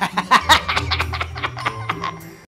ha ha ha